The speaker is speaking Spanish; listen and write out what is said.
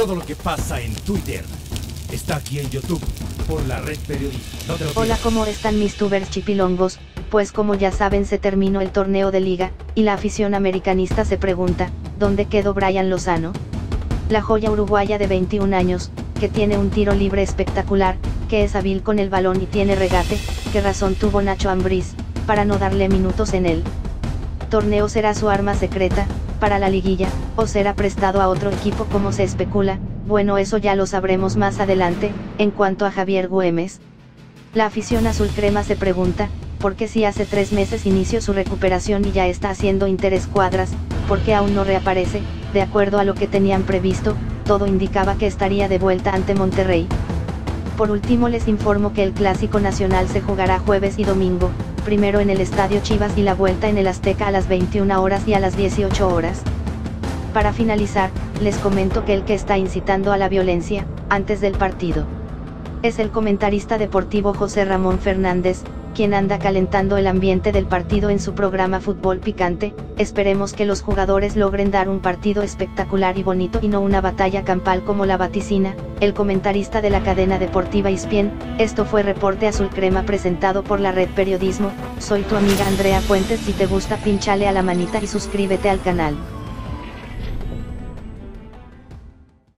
Todo lo que pasa en Twitter está aquí en YouTube por la red periodista. No Hola. ¿cómo están mis tubers chipilongos? Pues como ya saben se terminó el torneo de liga, y la afición americanista se pregunta, ¿dónde quedó Brian Lozano? La joya uruguaya de 21 años, que tiene un tiro libre espectacular, que es hábil con el balón y tiene regate, ¿qué razón tuvo Nacho Ambriz, para no darle minutos en él? Torneo será su arma secreta, para la liguilla, o será prestado a otro equipo como se especula, bueno eso ya lo sabremos más adelante, en cuanto a Javier Güemes. La afición azul crema se pregunta, ¿por qué si hace tres meses inició su recuperación y ya está haciendo interescuadras, por qué aún no reaparece? De acuerdo a lo que tenían previsto, todo indicaba que estaría de vuelta ante Monterrey. Por último les informo que el Clásico Nacional se jugará jueves y domingo, primero en el Estadio Chivas y la vuelta en el Azteca a las 21 horas y a las 18 horas. Para finalizar, les comento que el que está incitando a la violencia, antes del partido, es el comentarista deportivo José Ramón Fernández, quien anda calentando el ambiente del partido en su programa Fútbol Picante, esperemos que los jugadores logren dar un partido espectacular y bonito y no una batalla campal como la vaticina, el comentarista de la cadena deportiva Ispien, esto fue Reporte Azul Crema presentado por la red Periodismo, soy tu amiga Andrea Fuentes si te gusta pinchale a la manita y suscríbete al canal.